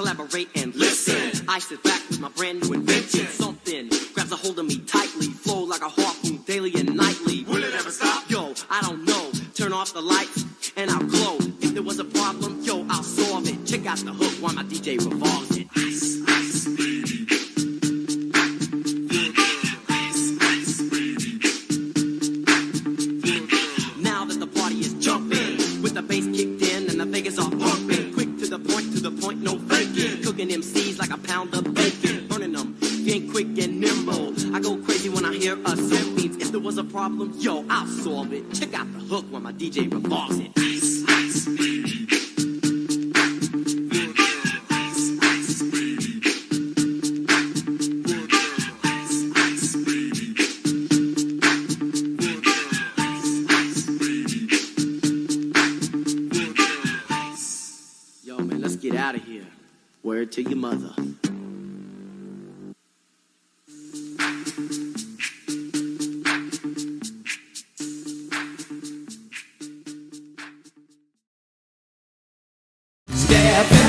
collaborate and listen. I sit back with my brand new invention. Something grabs a hold of me tightly, flow like a harpoon daily and nightly. Will it ever stop? Yo, I don't know. Turn off the lights and I'll glow. If there was a problem, yo, I'll solve it. Check out the hook while my DJ revolves no faking. Cooking MCs like a pound of bacon. Burning them, being quick and nimble. I go crazy when I hear a. If there was a problem, yo, I'll solve it. Check out the hook while my DJ revolves it. Ice, ice, baby. Yo, man, let's get out of here. Word to your mother. Step